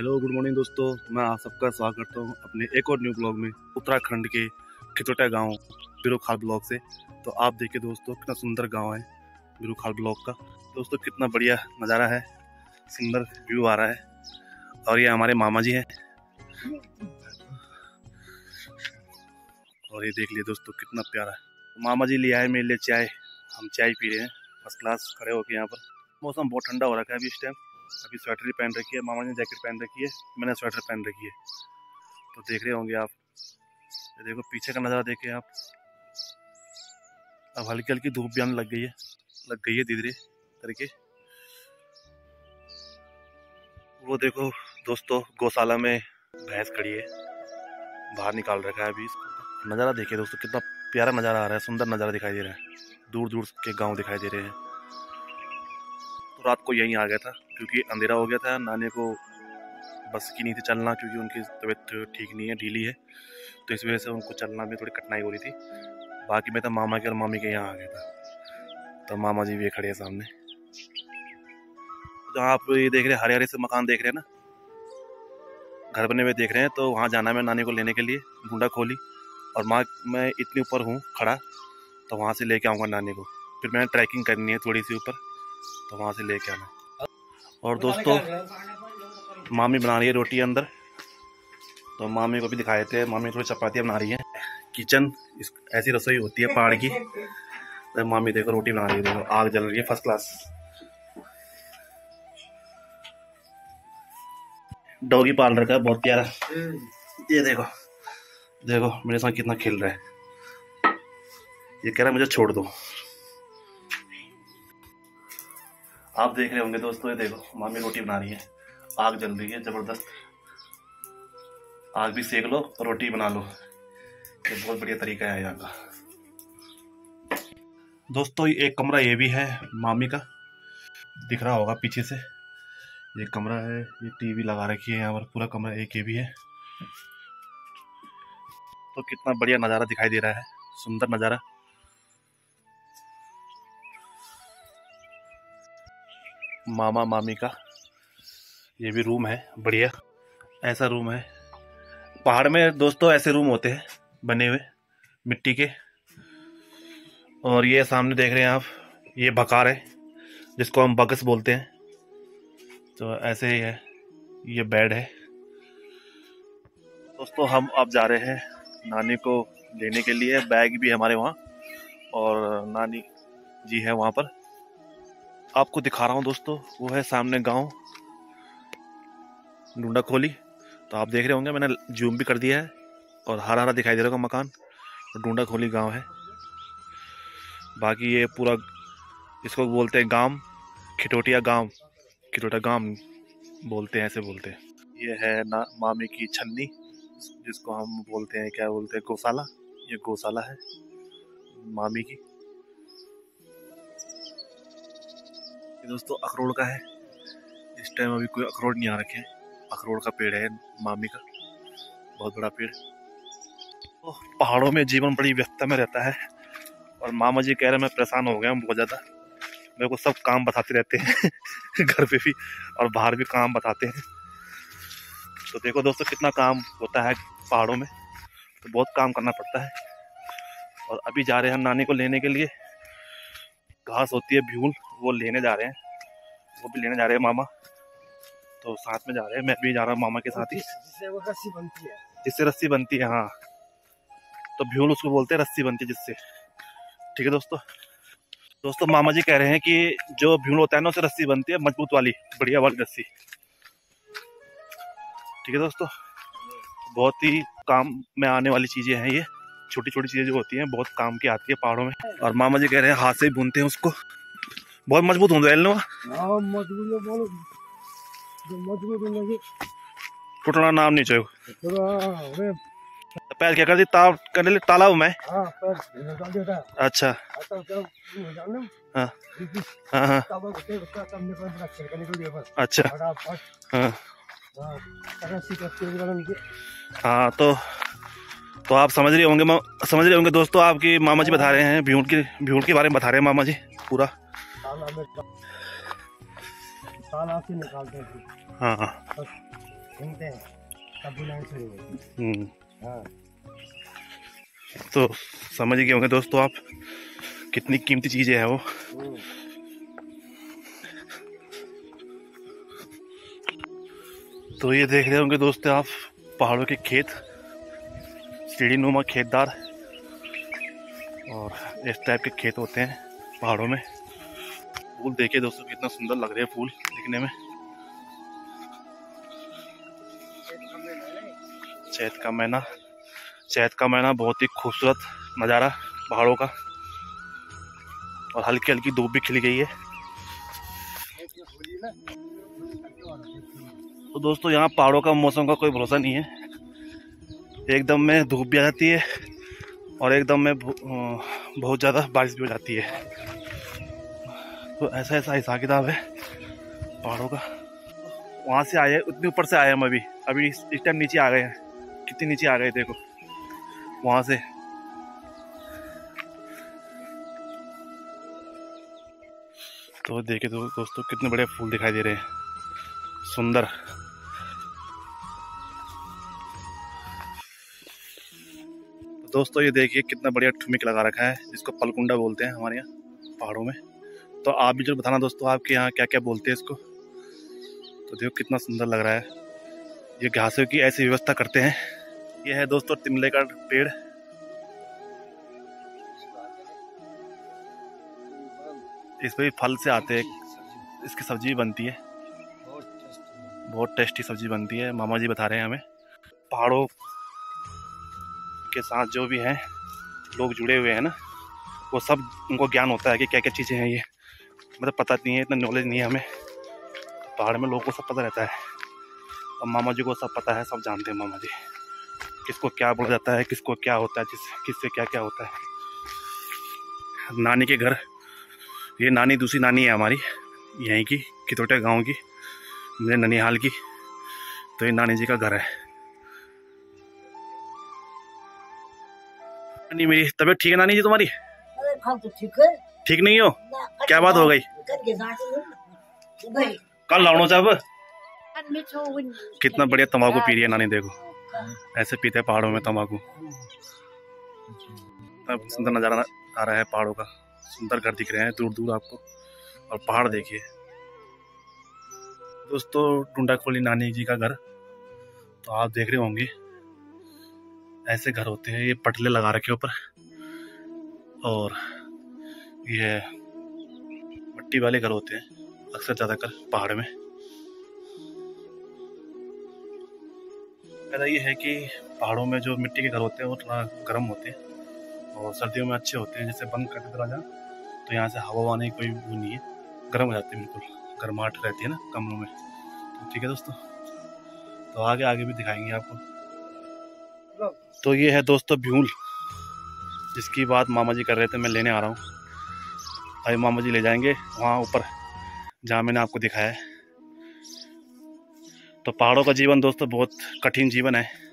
Hello good morning दोस्तों। मैं आप सबका स्वागत करता हूँ अपने एक और न्यू ब्लॉग में, उत्तराखंड के खिचोटा गाँव, बिरुखाल ब्लॉक से। तो आप देखिए दोस्तों, कितना सुंदर गाँव है, बिरुखाल ब्लॉक का। दोस्तों, कितना बढ़िया नज़ारा है, सुंदर व्यू आ रहा है। और ये हमारे मामा जी हैं। और ये देख लिए दोस्तों, कितना प्यारा है। मामा जी ले आए मेरे लिए चाय। हम चाय पी रहे हैं फ़र्स्ट क्लास खड़े होके यहाँ पर। मौसम बहुत ठंडा हो रखा है अभी इस टाइम अभी स्वेटर ही पहन रखी है, मामा ने जैकेट पहन रखी है, मैंने स्वेटर पहन रखी है। तो देख रहे होंगे आप। ये देखो, पीछे का नज़ारा देखे आप। अब हल्की हल्की धूप भी आने लग गई है, लग गई है धीरे करके। वो देखो, दोस्तों, गौशाला में भैंस खड़ी है। बाहर निकाल रखा है अभी इसको। नज़ारा देखिए दोस्तों, कितना प्यारा नज़ारा आ रहा है, सुंदर नज़ारा दिखाई दे रहा है। दूर दूर के गाँव दिखाई दे रहे हैं। तो रात को यहीं आ गया था, क्योंकि अंधेरा हो गया था, नानी को बस की नहीं थी चलना, क्योंकि उनकी तबीयत ठीक नहीं है, ढीली है। तो इस वजह से उनको चलना में थोड़ी कठिनाई हो रही थी। बाकी मैं तो मामा के और मामी के यहाँ आ गया था। तो मामा जी भी खड़े हैं सामने। जहाँ आप ये देख रहे हैं हरे हरे से मकान देख रहे हैं ना? घर बने हुए देख रहे हैं तो वहाँ जाना मैं नानी को लेने के लिए गुंडा खोली। और माँ, मैं इतने ऊपर हूँ, खड़ा तो वहाँ से लेके आऊँगा नानी को। फिर मैंने ट्रैकिंग करनी है थोड़ी सी ऊपर। तो वहाँ से लेके आना। और दोस्तों मामी बना रही है रोटी अंदर। तो मामी को भी दिखाए थे। मामी थोड़ी चपातियाँ बना रही है। किचन इस ऐसी रसोई होती है पहाड़ की। तो मामी देखो रोटी बना रही है। देखो आग जल रही है फ़र्स्ट क्लास डॉगी पाल रखा है बहुत प्यारा। ये देखो देखो मेरे साथ कितना खेल रहा है। ये कह रहा है मुझे छोड़ दो। आप देख रहे होंगे दोस्तों, ये देखो, मामी रोटी बना रही है। आग जल रही है, ज़बरदस्त। आग भी सेक लो, रोटी बना लो। ये बहुत बढ़िया तरीका है यहाँ का। दोस्तों एक कमरा ये भी है मामी का। दिख रहा होगा पीछे से। ये कमरा है, ये टीवी लगा रखी है यहाँ पर, पूरा कमरा एक ये भी है। तो कितना बढ़िया नज़ारा दिखाई दे रहा है, सुंदर नज़ारा। मामा मामी का। ये भी रूम है, बढ़िया। ऐसा रूम है। पहाड़ में दोस्तों ऐसे रूम होते हैं, बने हुए, मिट्टी के। और ये सामने देख रहे हैं आप, ये बकार है, जिसको हम बगस बोलते हैं। तो ऐसे ही है, ये बेड है। दोस्तों, हम अब जा रहे हैं नानी को लेने के लिए। बैग भी हमारे वहाँ, और नानी जी है वहाँ पर। आपको दिखा रहा हूँ दोस्तों, वो है सामने गाँव। डूडा खोली। तो आप देख रहे होंगे, मैंने जूम भी कर दिया है और हरा हरा दिखाई दे रहा होगा मकान। डूडा खोली गाँव है। बाकी ये पूरा, इसको बोलते हैं गाँव, खिटोटिया गाँव। खिटोटा गाँव बोलते हैं, ऐसे बोलते हैं। ये है ना, मामी की छन्नी, जिसको हम बोलते हैं, क्या बोलते हैं, गौशाला। ये गौशाला है, मामी की। दोस्तों अखरोड़ का है। इस टाइम अभी कोई अखरोड़ नहीं आ रखे हैं। अखरोड़ का पेड़ है मामी का। बहुत बड़ा पेड़। तो पहाड़ों में जीवन बड़ी व्यस्तता में रहता है। और मामा जी कह रहे हैं, मैं परेशान हो गया हूँ बहुत ज़्यादा। मेरे को सब काम बताते रहते हैं घर पे भी और बाहर भी काम बताते हैं। तो देखो दोस्तों कितना काम होता है पहाड़ों में। तो बहुत काम करना पड़ता है। और अभी जा रहे हैं हम नानी को लेने के लिए। घास होती है, भ्यूल। वो लेने जा रहे हैं। वो भी लेने जा रहे हैं मामा। तो साथ में जा रहे हैं। मैं भी जा रहा हूँ मामा के साथ ही। रस्सी बनती है। जिससे रस्सी बनती है हाँ। तो भ्यूल उसको बोलते हैं रस्सी बनती है जिससे। ठीक है दोस्तों? दोस्तों मामा जी कह रहे हैं कि जो भ्यूल होता है ना उसे रस्सी बनती है मज़बूत वाली बढ़िया वाली रस्सी। ठीक है दोस्तों? बहुत ही काम में आने वाली चीज़ें हैं ये। छोटी छोटी चीज़ें जो होती हैं बहुत काम की आती है पहाड़ों में। और मामा जी कह रहे हैं हाथ से ही बुनते हैं उसको। बहुत मज़बूत है हाँ मज़बूत बोलो। मज़बूत लगे। टूटना नाम नहीं चाहिए। पैर क्या कर दी ताव कर ले तालाब में? अच्छा। हाँ हाँ हाँ। अच्छा। हाँ। हाँ हाँ तो तो आप समझ रहे होंगे समझ रहे होंगे दोस्तों आपकी मामा जी बता रहे हैं भीड़ की भीड़ के बारे में बता रहे हैं मामा जी पूरा। में से निकालते हैं हाँ सुनते हैं हाँ तो समझ गए होंगे दोस्तों आप कितनी कीमती चीज़ें हैं वो। तो ये देख रहे होंगे दोस्तों आप पहाड़ों के खेत, सीढ़ी नुमा खेतदार। और इस टाइप के खेत होते हैं पहाड़ों में। फूल देखिए दोस्तों, कितना सुंदर लग रहे हैं फूल दिखने में। चैत का महीना चैत का महीना बहुत ही खूबसूरत नज़ारा पहाड़ों का। और हल्की हल्की धूप भी खिल गई है। तो दोस्तों, यहाँ पहाड़ों का मौसम का कोई भरोसा नहीं है। एकदम में धूप भी आ जाती है और एकदम में बहुत ज़्यादा बारिश भी हो जाती है। तो ऐसा ऐसा हिसाब किताब है पहाड़ों का। वहाँ से आए, उतने ऊपर से आए हम अभी। अभी इस टाइम नीचे आ गए हैं। कितने नीचे आ गए, देखो। वहाँ से। तो देखे तो दोस्तों, कितने बड़े फूल दिखाई दे रहे हैं। सुंदर। दोस्तों, ये देखिए कितना बढ़िया ठुमिक लगा रखा है, जिसको पलकुंडा बोलते हैं हमारे यहाँ, पहाड़ों में। तो आप भी जो बताना दोस्तों, आपके यहाँ क्या क्या बोलते हैं इसको? तो देखो कितना सुंदर लग रहा है। ये घासों की ऐसी व्यवस्था करते हैं। ये है दोस्तों तिमले का पेड़। इस पर भी फल से आते हैं। इसकी सब्ज़ी भी बनती है। बहुत टेस्टी सब्ज़ी बनती है। मामा जी बता रहे हैं हमें। पहाड़ों के साथ जो भी हैं, लोग जुड़े हुए हैं ना, वो सब उनको ज्ञान होता है कि क्या क्या चीज़ें हैं ये। मतलब पता नहीं है इतना नॉलेज नहीं है हमें। पहाड़ में लोगों को सब पता रहता है। और मामा जी को सब पता है सब जानते हैं मामा जी। किसको क्या बोला जाता है किसको क्या होता है जिस किससे क्या क्या होता है। नानी के घर ये नानी दूसरी नानी है हमारी यहीं की कितोटे गाँव की मेरे ननिहाल की। तो ये नानी जी का घर है। नानी मेरी तबीयत ठीक है नानी जी तुम्हारी? अरे तो ठीक है। ठीक नहीं हो? क्या बात हो गई? कल लाउनो साहब कितना बढ़िया तम्बाकू पी रही है नानी, देखो। ऐसे पीते हैं पहाड़ों में तम्बाकू सुंदर नज़ारा आ रहा है पहाड़ों का। सुंदर घर दिख रहे हैं दूर दूर आपको। और पहाड़ देखिए। दोस्तों टुंडा खोली नानी जी का घर तो आप देख रहे होंगे। ऐसे घर होते हैं, ये पटले लगा रखे ऊपर। और ये मिट्टी वाले घर होते हैं, अक्सर ज़्यादातर पहाड़ में। फ़ायदा ये है कि पहाड़ों में जो मिट्टी के घर होते हैं, वो थोड़ा गर्म होते हैं और सर्दियों में अच्छे होते हैं। जैसे बंद कर दे दरवाज़ा तो यहाँ से हवा आने की कोई वो नहीं है, गर्म हो जाती है बिल्कुल। गर्माहट रहती है ना कमरों में। तो ठीक है दोस्तों तो आगे आगे भी दिखाएँगे आपको। तो ये है दोस्तों भ्यूल जिसकी बात मामा जी कर रहे थे, मैं लेने आ रहा हूँ। अभी मामा जी ले जाएँगे। वहाँ ऊपर जहाँ मैंने आपको दिखाया है। तो पहाड़ों का जीवन दोस्तों बहुत कठिन जीवन है।